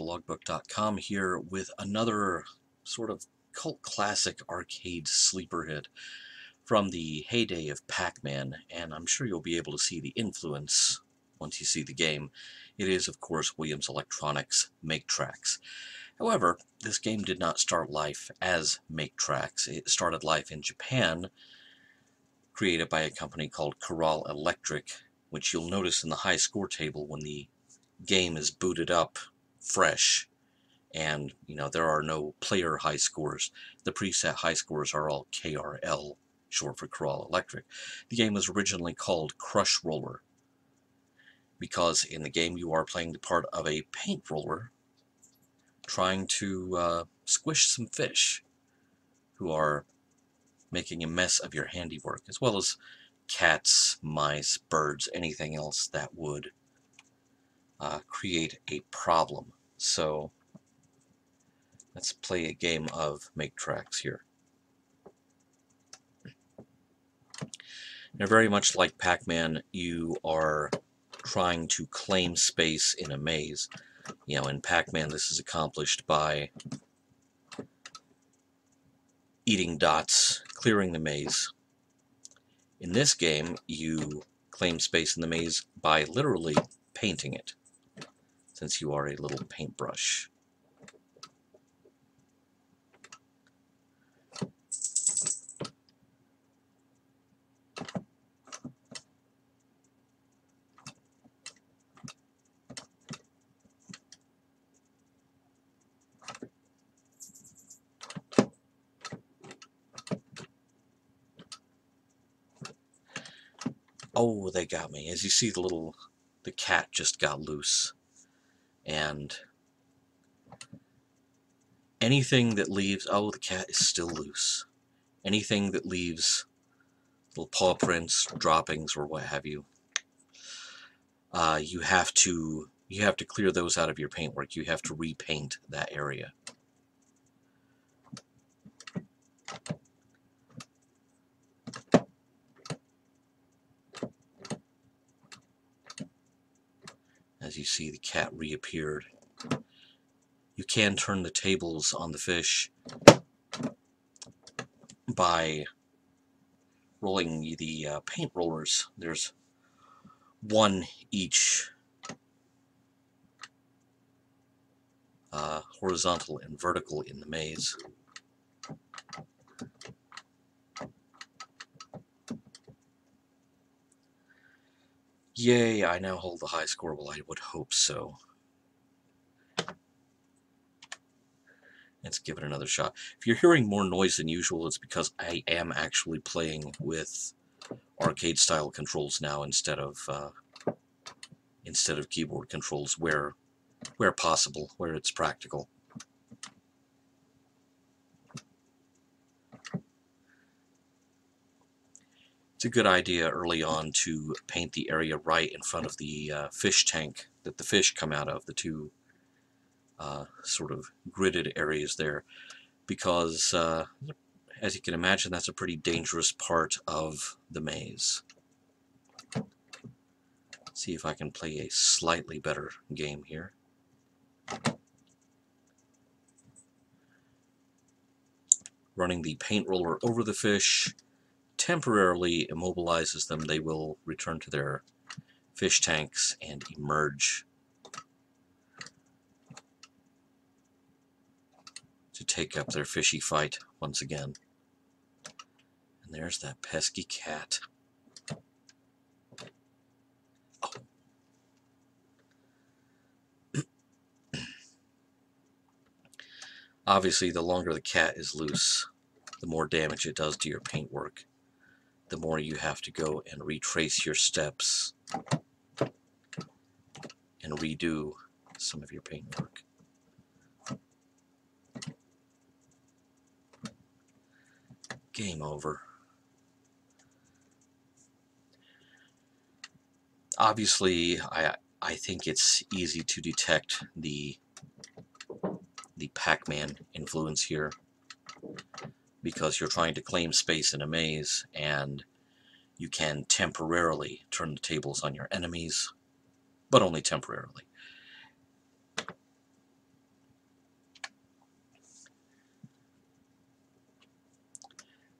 theLogBook.com here with another sort of cult classic arcade sleeper hit from the heyday of Pac-Man, and I'm sure you'll be able to see the influence once you see the game. It is, of course, Williams Electronics Make-Trax. However, this game did not start life as Make-Trax. It started life in Japan, created by a company called Kural Electric, which you'll notice in the high score table when the game is booted up fresh. And you know there are no player high scores. The preset high scores are all KRL short for Kural Electric. The game was originally called Crush Roller because in the game you are playing the part of a paint roller trying to uh, squish some fish who are making a mess of your handiwork as well as cats, mice, birds, anything else that would uh, create a problem. So let's play a game of Make Trax here. Now very much like Pac-Man, you are trying to claim space in a maze. You know, in Pac-Man this is accomplished by eating dots, clearing the maze. In this game, you claim space in the maze by literally painting it since you are a little paintbrush. Oh, they got me. As you see, the little, the cat just got loose and anything that leaves oh the cat is still loose. Anything that leaves little paw prints droppings or what have you uh, you have to you have to clear those out of your paintwork. You have to repaint that area As you see, the cat reappeared. You can turn the tables on the fish by rolling the uh, paint rollers. There's one each uh, horizontal and vertical in the maze. Yay, I now hold the high score. Well, I would hope so. Let's give it another shot. If you're hearing more noise than usual, it's because I am actually playing with arcade-style controls now instead of uh, instead of keyboard controls, where where possible, where it's practical. It's a good idea early on to paint the area right in front of the uh, fish tank that the fish come out of, the two uh, sort of gridded areas there, because uh, as you can imagine that's a pretty dangerous part of the maze. See if I can play a slightly better game here. Running the paint roller over the fish, temporarily immobilizes them, they will return to their fish tanks and emerge to take up their fishy fight once again. And there's that pesky cat. Oh. Obviously, the longer the cat is loose, the more damage it does to your paintwork the more you have to go and retrace your steps and redo some of your paintwork. Game over. Obviously, I I think it's easy to detect the the Pac-Man influence here because you're trying to claim space in a maze and you can temporarily turn the tables on your enemies, but only temporarily.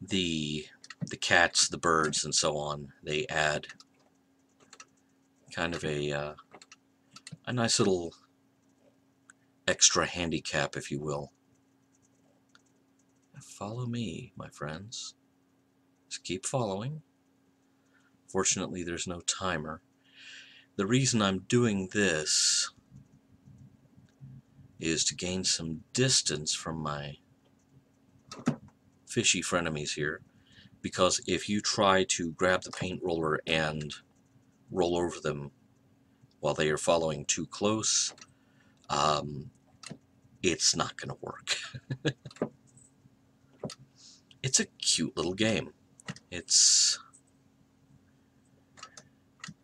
The, the cats, the birds, and so on, they add kind of a, uh, a nice little extra handicap, if you will, Follow me, my friends. Just keep following. Fortunately, there's no timer. The reason I'm doing this is to gain some distance from my fishy frenemies here because if you try to grab the paint roller and roll over them while they are following too close, um, it's not going to work. it's a cute little game. It's,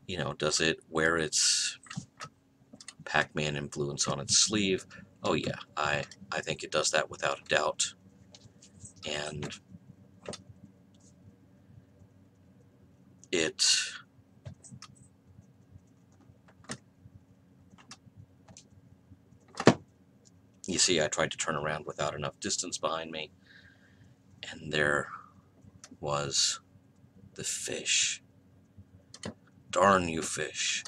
you know, does it wear its Pac-Man influence on its sleeve? Oh yeah, I, I think it does that without a doubt. And it you see I tried to turn around without enough distance behind me and there was the fish. Darn you fish.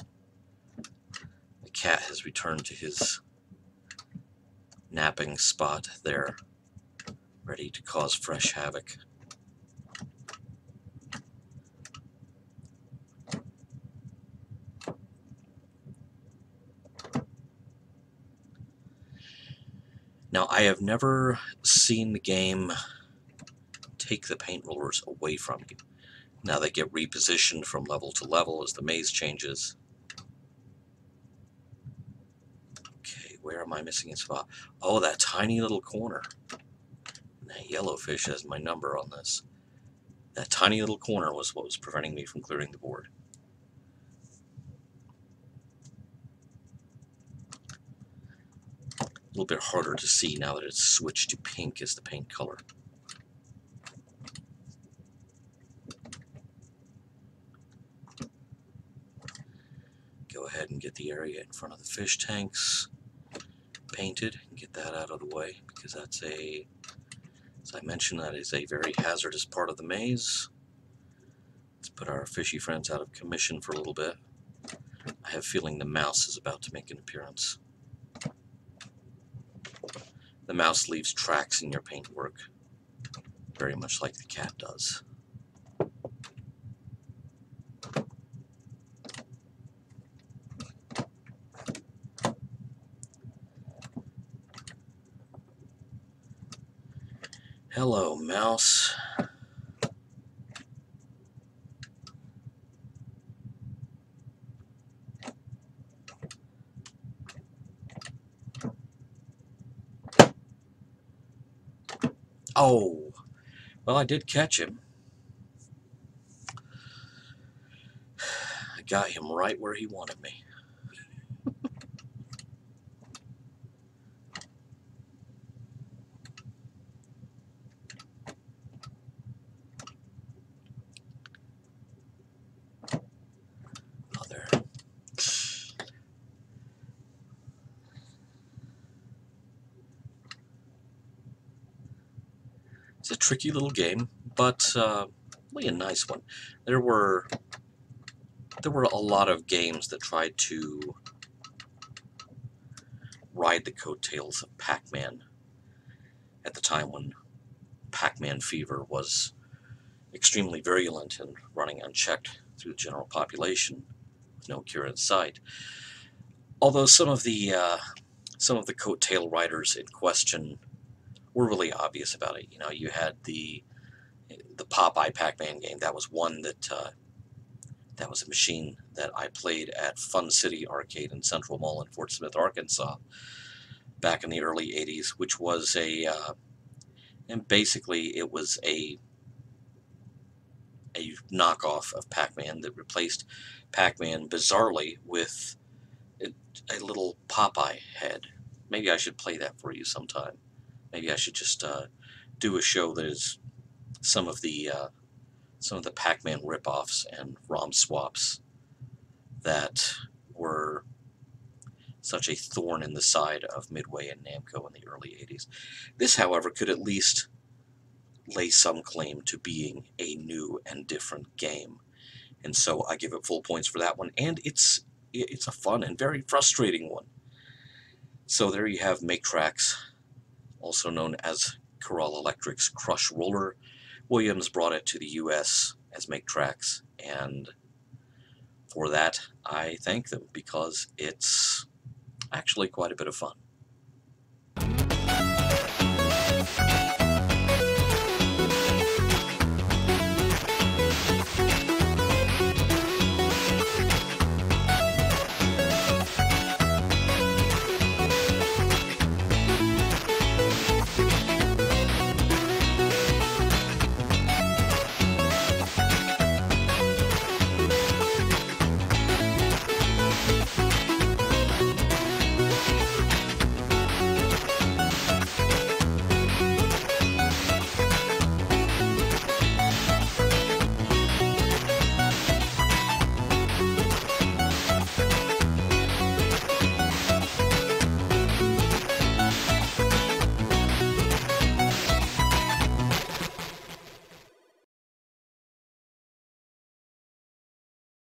The cat has returned to his napping spot there ready to cause fresh havoc. Now, I have never seen the game take the paint rollers away from you. Now they get repositioned from level to level as the maze changes. Okay, where am I missing a spot? Oh, that tiny little corner. that yellowfish has my number on this. That tiny little corner was what was preventing me from clearing the board. A little bit harder to see now that it's switched to pink as the paint color. Go ahead and get the area in front of the fish tanks painted and get that out of the way because that's a, as I mentioned, that is a very hazardous part of the maze. Let's put our fishy friends out of commission for a little bit. I have a feeling the mouse is about to make an appearance. The mouse leaves tracks in your paintwork, very much like the cat does. Hello, mouse. Oh, well, I did catch him. I got him right where he wanted me. It's a tricky little game, but uh, really a nice one. There were there were a lot of games that tried to ride the coattails of Pac-Man at the time when Pac-Man fever was extremely virulent and running unchecked through the general population with no cure in sight. Although some of the uh, some of the coattail riders in question were really obvious about it. You know, you had the the Popeye Pac-Man game. That was one that uh, that was a machine that I played at Fun City Arcade in Central Mall in Fort Smith, Arkansas, back in the early '80s, which was a uh, and basically it was a a knockoff of Pac-Man that replaced Pac-Man bizarrely with a, a little Popeye head. Maybe I should play that for you sometime. Maybe I should just uh, do a show that is some of the uh, some of the Pac-Man ripoffs and ROM swaps that were such a thorn in the side of Midway and Namco in the early 80s. This, however, could at least lay some claim to being a new and different game. And so I give it full points for that one, and it's it's a fun and very frustrating one. So there you have Make Trax, also known as Kural Electric's Crush Roller. Williams brought it to the US as Make Trax, and for that I thank them because it's actually quite a bit of fun.